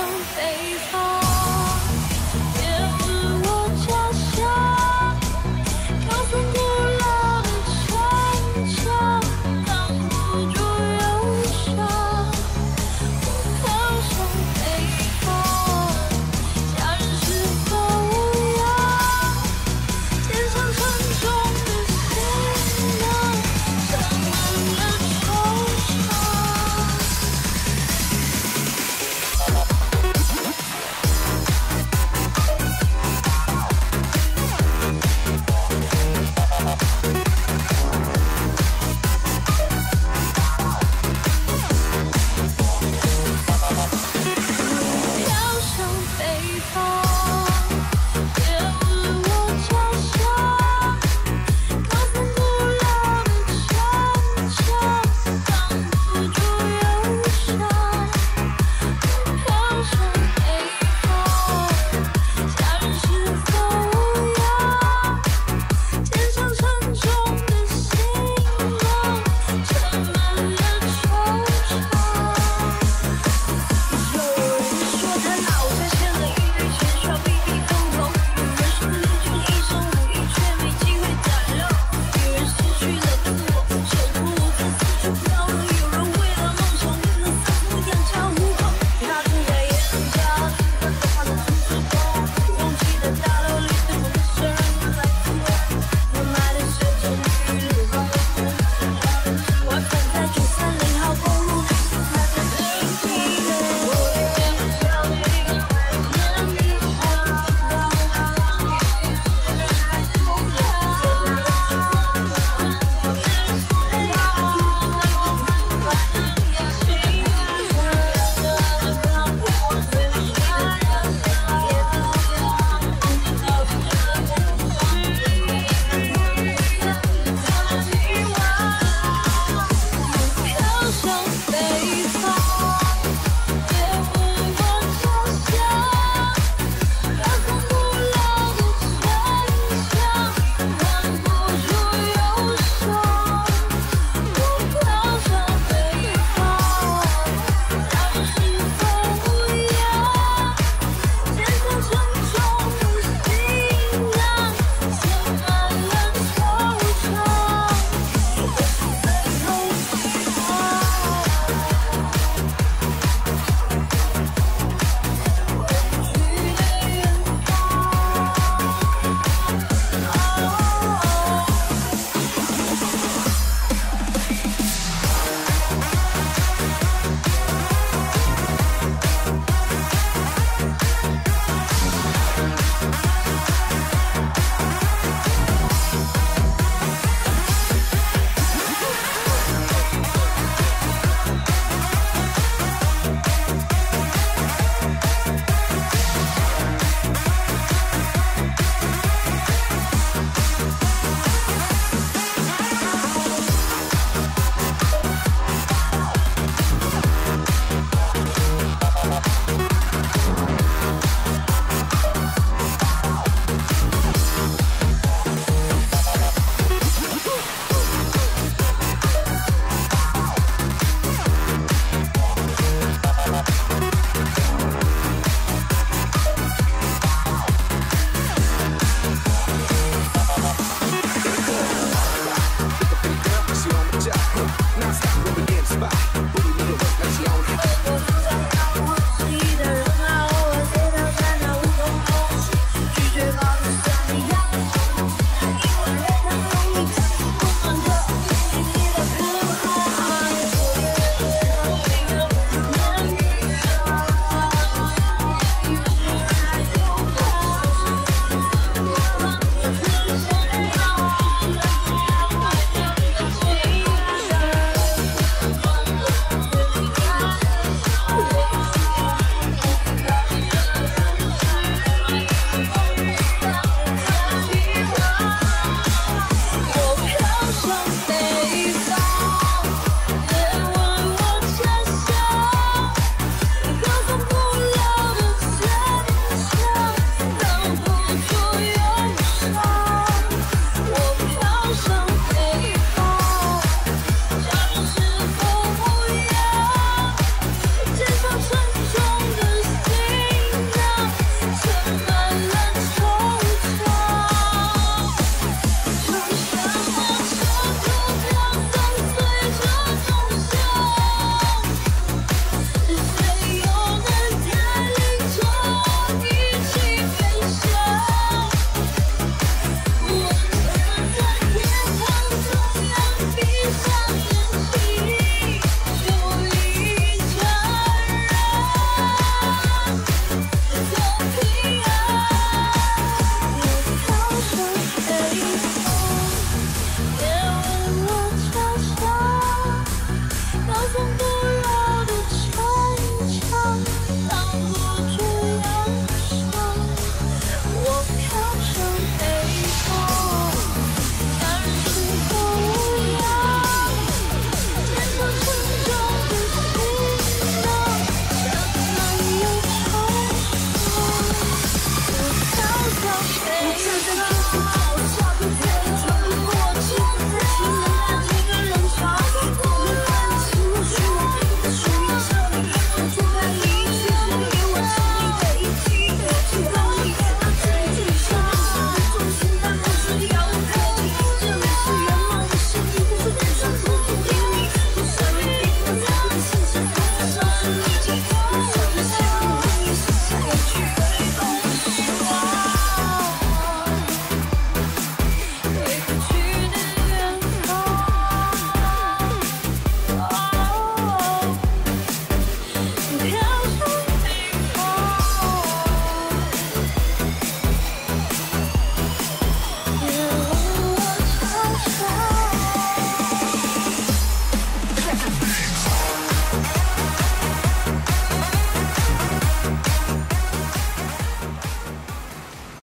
don't home.